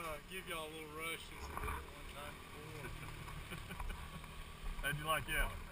uh, give y'all a little rush since I did it one time before. How'd you like that? Huh?